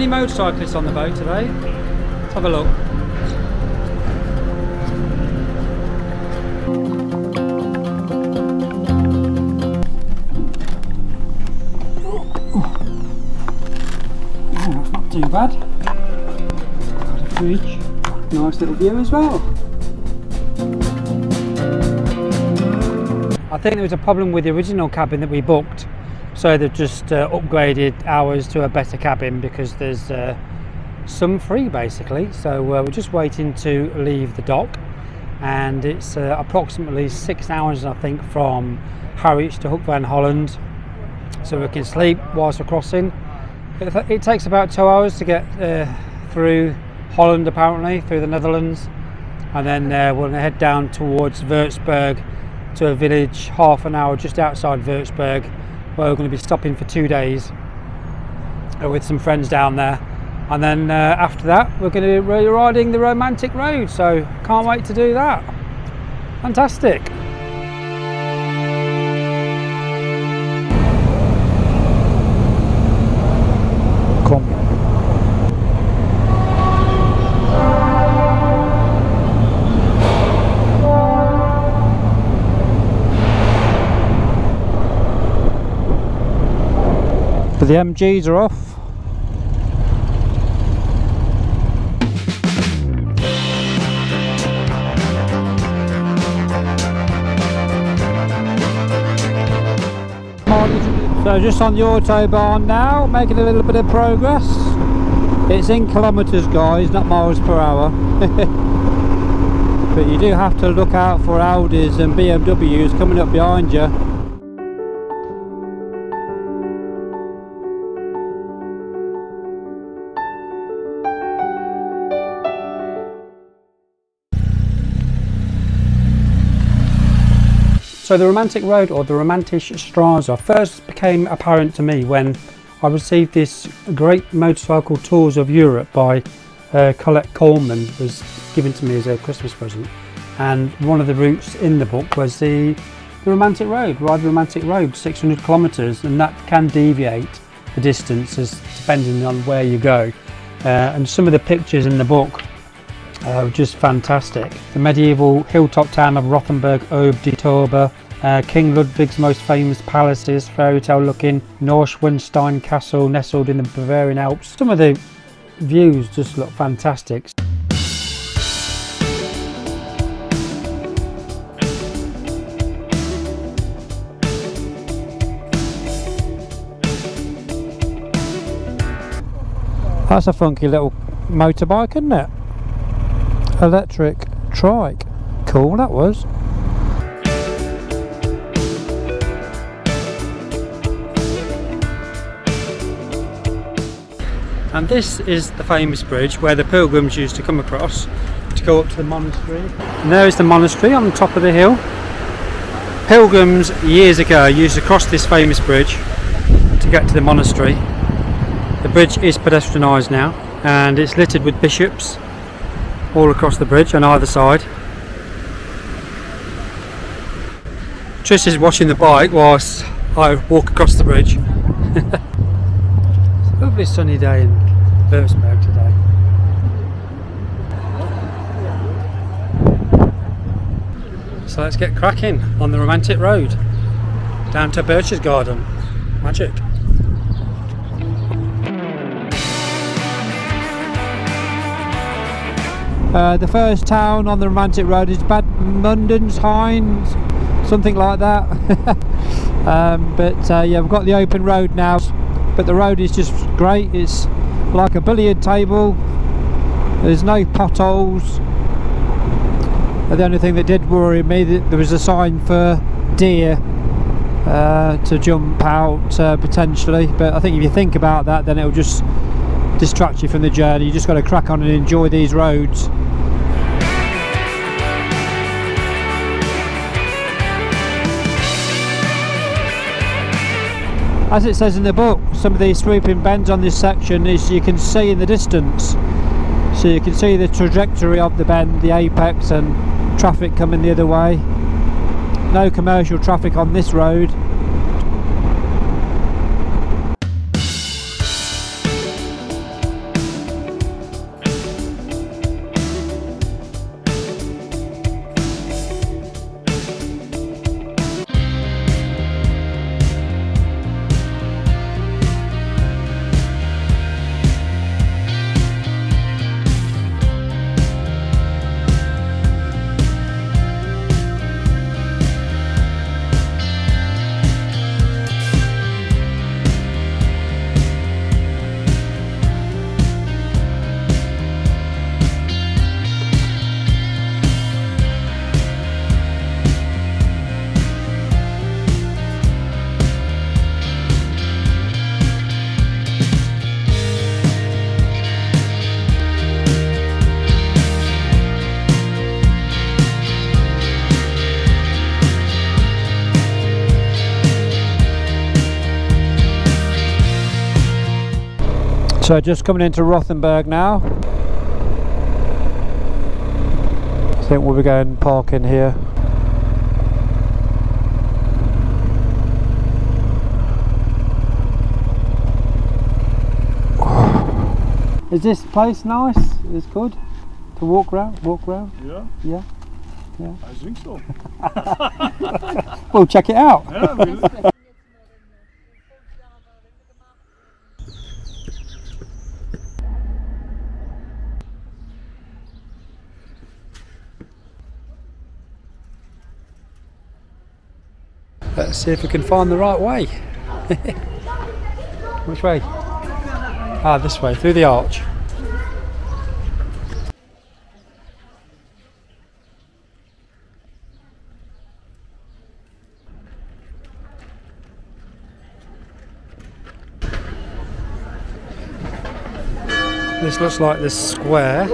many motorcyclists on the boat today. Let's have a look. Not too bad. Got a. Nice little view as well. I think there was a problem with the original cabin that we booked, so they've just uh, upgraded ours to a better cabin because there's uh, some free basically. So uh, we're just waiting to leave the dock, and it's uh, approximately six hours, I think, from Harwich to Hook Van Holland, so we can sleep whilst we're crossing. It, it takes about two hours to get uh, through Holland, apparently, through the Netherlands, and then uh, we're going to head down towards Würzburg to a village half an hour just outside Würzburg where we're going to be stopping for two days uh, with some friends down there. And then uh, after that we're going to be riding the romantic road so can't wait to do that. Fantastic But the MGs are off. So just on the autobahn now, making a little bit of progress. It's in kilometres guys, not miles per hour. but you do have to look out for Audis and BMWs coming up behind you. So the Romantic Road or the Romantische Straße first became apparent to me when I received this great motorcycle tours of Europe by uh, Colette Coleman was given to me as a Christmas present. And one of the routes in the book was the, the Romantic Road, Ride the Romantic Road, 600 kilometres and that can deviate the distance as depending on where you go. Uh, and some of the pictures in the book uh, just fantastic. The medieval hilltop town of Rothenburg ob die Tauber, uh, King Ludwig's most famous palaces, fairy tale looking Neuschwanstein Castle nestled in the Bavarian Alps. Some of the views just look fantastic. That's a funky little motorbike, isn't it? Electric trike. Cool that was. And this is the famous bridge where the pilgrims used to come across to go up to the monastery. And there is the monastery on the top of the hill. Pilgrims years ago used to cross this famous bridge to get to the monastery. The bridge is pedestrianised now and it's littered with bishops all across the bridge on either side. Trish is watching the bike whilst I walk across the bridge. it's a lovely sunny day in Würzburg today. So let's get cracking on the romantic road down to Berchtesgaden. Magic. Uh, the first town on the romantic road is Bad Mundenshain, something like that. um, but uh, yeah, we've got the open road now. But the road is just great. It's like a billiard table. There's no potholes. The only thing that did worry me that there was a sign for deer uh, to jump out uh, potentially. But I think if you think about that, then it'll just distract you from the journey. You just got to crack on and enjoy these roads. As it says in the book, some of these sweeping bends on this section is you can see in the distance. So you can see the trajectory of the bend, the apex and traffic coming the other way. No commercial traffic on this road So just coming into Rothenburg now. I think we'll be going parking here. Is this place nice? It's good to walk around. Walk around. Yeah, Yeah. Yeah. I think so. Well, check it out. Yeah, really. Let's see if we can find the right way. Which way? Ah, this way, through the arch. This looks like this square.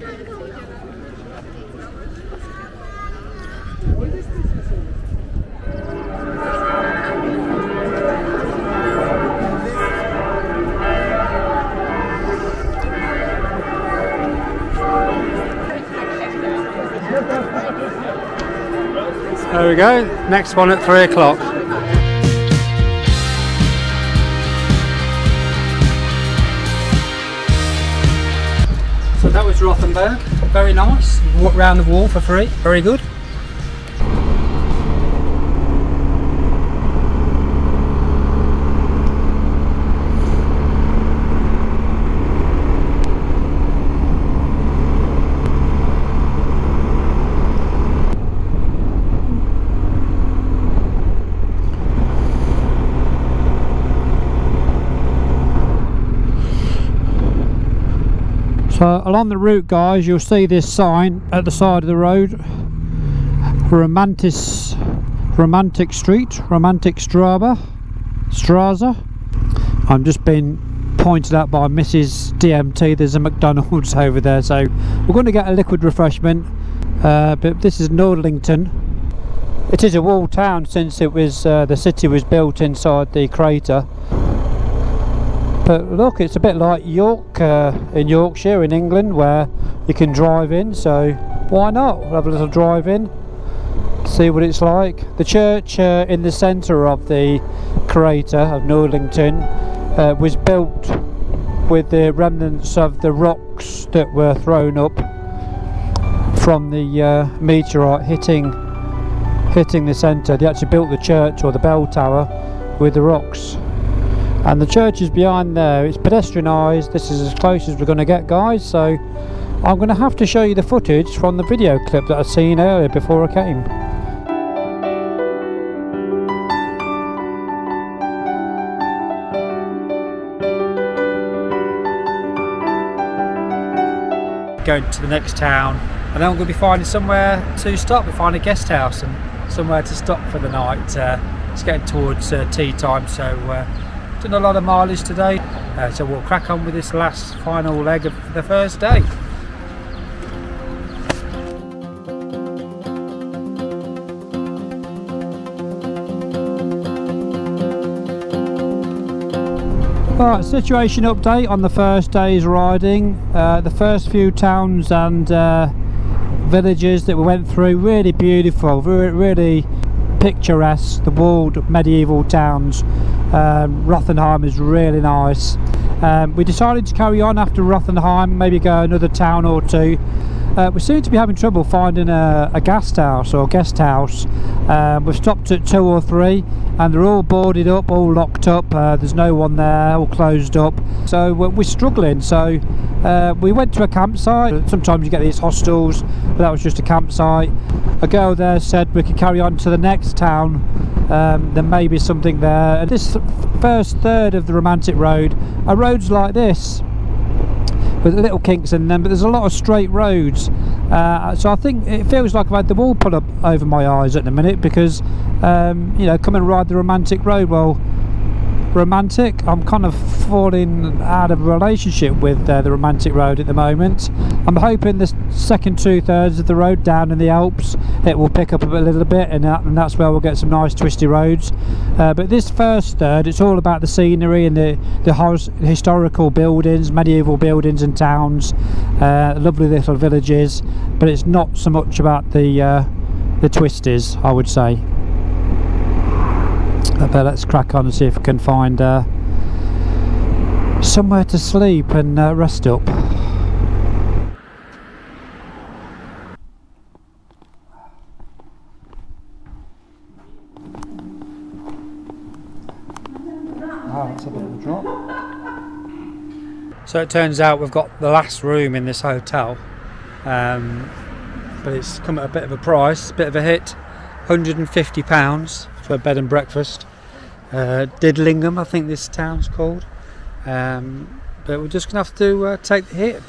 There we go. Next one at three o'clock. Rothenburg. Very nice. Walk round the wall for free. Very good. So along the route guys you'll see this sign at the side of the road. Romantis Romantic Street Romantic Straba Straza. I'm just being pointed out by Mrs DMT there's a McDonald's over there so we're going to get a liquid refreshment. Uh, but this is Nordlington. It is a walled town since it was uh, the city was built inside the crater but look it's a bit like York uh, in Yorkshire in England where you can drive in so why not? We'll have a little drive in see what it's like. The church uh, in the centre of the crater of Norlington uh, was built with the remnants of the rocks that were thrown up from the uh, meteorite hitting hitting the centre. They actually built the church or the bell tower with the rocks and the church is behind there. It's pedestrianised. This is as close as we're going to get guys. So I'm going to have to show you the footage from the video clip that I seen earlier before I came. Going to the next town and then I'm going to be finding somewhere to stop. We find a guest house and somewhere to stop for the night. Uh, it's getting towards uh, tea time so uh, done a lot of mileage today uh, so we'll crack on with this last final leg of the first day Right, situation update on the first day's riding. Uh, the first few towns and uh, villages that we went through, really beautiful, really picturesque, the walled medieval towns. Um, Rothenheim is really nice. Um, we decided to carry on after Rothenheim, maybe go another town or two. Uh, we seem to be having trouble finding a, a guest house or guest house. Um, we've stopped at two or three and they're all boarded up, all locked up. Uh, there's no one there, all closed up. So we're, we're struggling. So uh, we went to a campsite. Sometimes you get these hostels, but that was just a campsite. A girl there said we could carry on to the next town. Um, there may be something there. And this first third of the Romantic Road are roads like this with little kinks in them but there's a lot of straight roads uh, so I think it feels like I've had the wall put up over my eyes at the minute because um, you know come and ride the romantic road well romantic. I'm kind of falling out of relationship with uh, the romantic road at the moment. I'm hoping the second two thirds of the road down in the Alps it will pick up a little bit, and, that, and that's where we'll get some nice twisty roads. Uh, but this first third, it's all about the scenery and the the historical buildings, medieval buildings and towns, uh, lovely little villages. But it's not so much about the uh, the twisties, I would say but let's crack on and see if we can find uh, somewhere to sleep and uh, rest up. Ah, a bit of a drop. So it turns out we've got the last room in this hotel, um, but it's come at a bit of a price, a bit of a hit, £150 for bed and breakfast uh, Didlingham, I think this town's called. Um, but we're just going to have to uh, take the hit.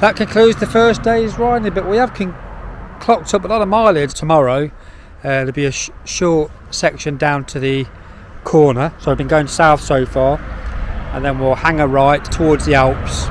That concludes the first day's riding, but we have clocked up a lot of mileage tomorrow. Uh, there'll be a sh short section down to the corner, so I've been going south so far, and then we'll hang a right towards the Alps,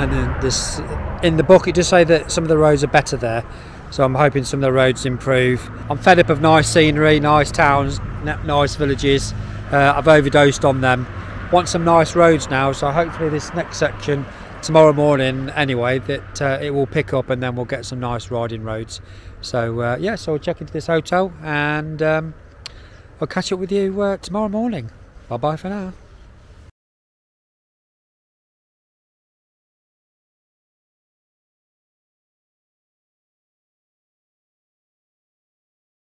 and then this in the book it does say that some of the roads are better there so I'm hoping some of the roads improve. I'm fed up of nice scenery, nice towns, nice villages. Uh, I've overdosed on them. Want some nice roads now, so hopefully this next section tomorrow morning anyway that uh, it will pick up and then we'll get some nice riding roads. So uh, yeah, so we'll check into this hotel and um, I'll catch up with you uh, tomorrow morning. Bye bye for now.